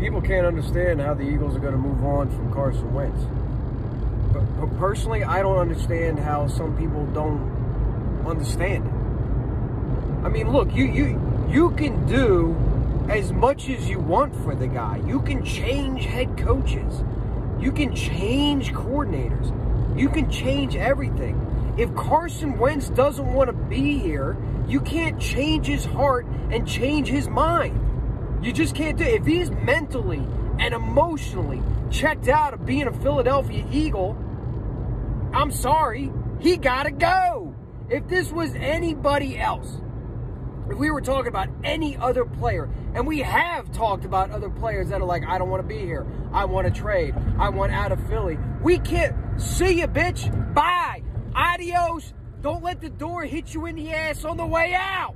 people can't understand how the Eagles are going to move on from Carson Wentz. But, but personally, I don't understand how some people don't understand it. I mean, look, you you you can do as much as you want for the guy. You can change head coaches. You can change coordinators. You can change everything. If Carson Wentz doesn't want to be here, you can't change his heart and change his mind. You just can't do it. If he's mentally and emotionally checked out of being a Philadelphia Eagle, I'm sorry, he got to go. If this was anybody else, if we were talking about any other player, and we have talked about other players that are like, I don't want to be here. I want to trade. I want out of Philly. We can't see you, bitch. Bye. Adios. Don't let the door hit you in the ass on the way out.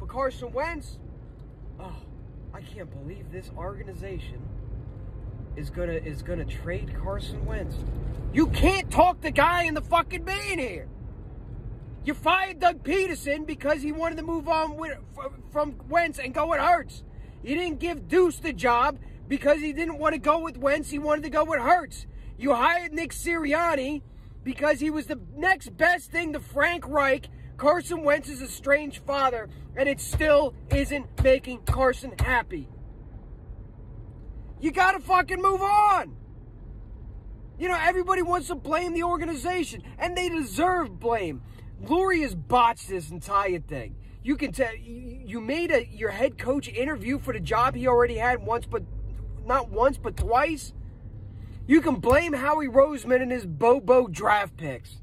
But Carson Wentz, I can't believe this organization is gonna is gonna trade Carson Wentz. You can't talk the guy in the fucking being here. You fired Doug Pederson because he wanted to move on with, from Wentz and go with Hurts. You didn't give Duce the job because he didn't want to go with Wentz. He wanted to go with Hurts. You hired Nick Sirianni because he was the next best thing to Frank Reich. Carson Wentz is a strange father, and it still isn't making Carson happy. You got to fucking move on. You know, everybody wants to blame the organization, and they deserve blame. Lurie has botched this entire thing. You can tell you made a your head coach interview for the job he already had once, but not once, but twice. You can blame Howie Roseman and his Bobo draft picks.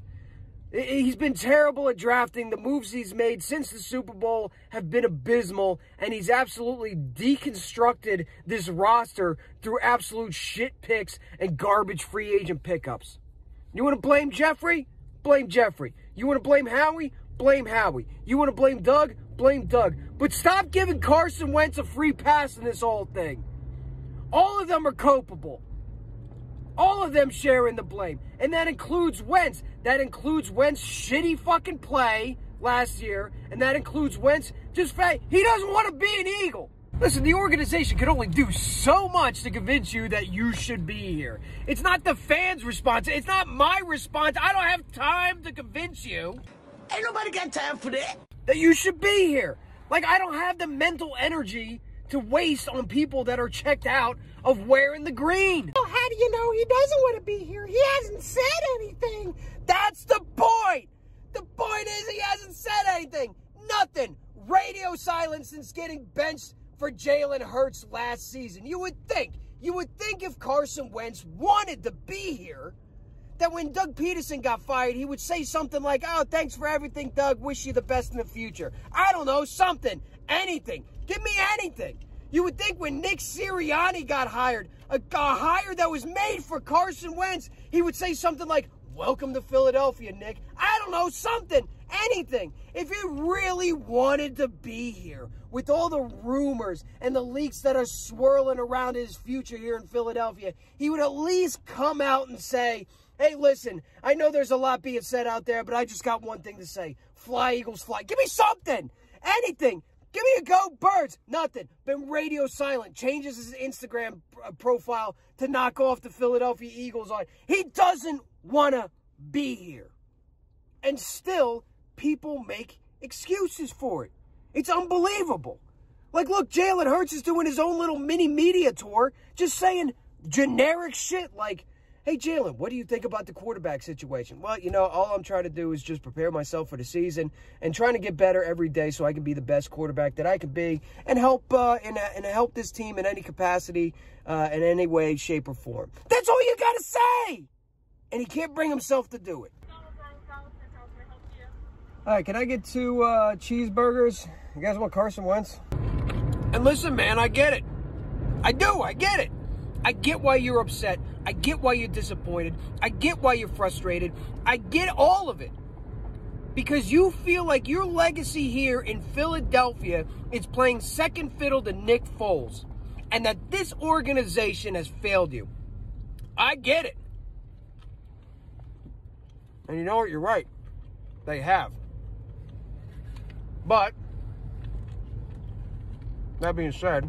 He's been terrible at drafting. The moves he's made since the Super Bowl have been abysmal, and he's absolutely deconstructed this roster through absolute shit picks and garbage free agent pickups. You want to blame Jeffrey? Blame Jeffrey. You want to blame Howie? Blame Howie. You want to blame Doug? Blame Doug. But stop giving Carson Wentz a free pass in this whole thing. All of them are culpable. All of them share in the blame. And that includes Wentz. That includes Wentz shitty fucking play last year. And that includes Wentz just fact he doesn't want to be an Eagle. Listen, the organization can only do so much to convince you that you should be here. It's not the fans' response. It's not my response. I don't have time to convince you. Ain't nobody got time for that. That you should be here. Like, I don't have the mental energy to waste on people that are checked out of wearing the green. Well, how do you know he doesn't want to be here? He hasn't said anything. That's the point. The point is he hasn't said anything. Nothing. Radio silence since getting benched for Jalen Hurts last season. You would think, you would think if Carson Wentz wanted to be here, that when Doug Pederson got fired, he would say something like, oh, thanks for everything, Doug. Wish you the best in the future. I don't know, something, anything. Give me anything. You would think when Nick Sirianni got hired, a, a hire that was made for Carson Wentz, he would say something like, welcome to Philadelphia, Nick. I don't know, something anything. If he really wanted to be here with all the rumors and the leaks that are swirling around his future here in Philadelphia, he would at least come out and say, hey, listen, I know there's a lot being said out there, but I just got one thing to say. Fly, Eagles, fly. Give me something. Anything. Give me a go, birds. Nothing. Been radio silent. Changes his Instagram uh, profile to knock off the Philadelphia Eagles on. He doesn't want to be here. And still, people make excuses for it. It's unbelievable. Like, look, Jalen Hurts is doing his own little mini media tour, just saying generic shit like, hey, Jalen, what do you think about the quarterback situation? Well, you know, all I'm trying to do is just prepare myself for the season and trying to get better every day so I can be the best quarterback that I can be and help uh, and, and help this team in any capacity, uh, in any way, shape, or form. That's all you got to say. And he can't bring himself to do it. All right, can I get two uh, cheeseburgers? You guys want Carson Wentz? And listen, man, I get it. I do. I get it. I get why you're upset. I get why you're disappointed. I get why you're frustrated. I get all of it. Because you feel like your legacy here in Philadelphia is playing second fiddle to Nick Foles. And that this organization has failed you. I get it. And you know what? You're right. They have. But, that being said,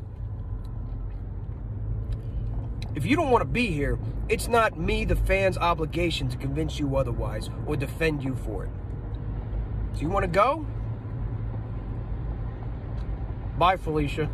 If you don't want to be here, it's not me, the fan's obligation to convince you otherwise or defend you for it. So you want to go? Bye, Felicia.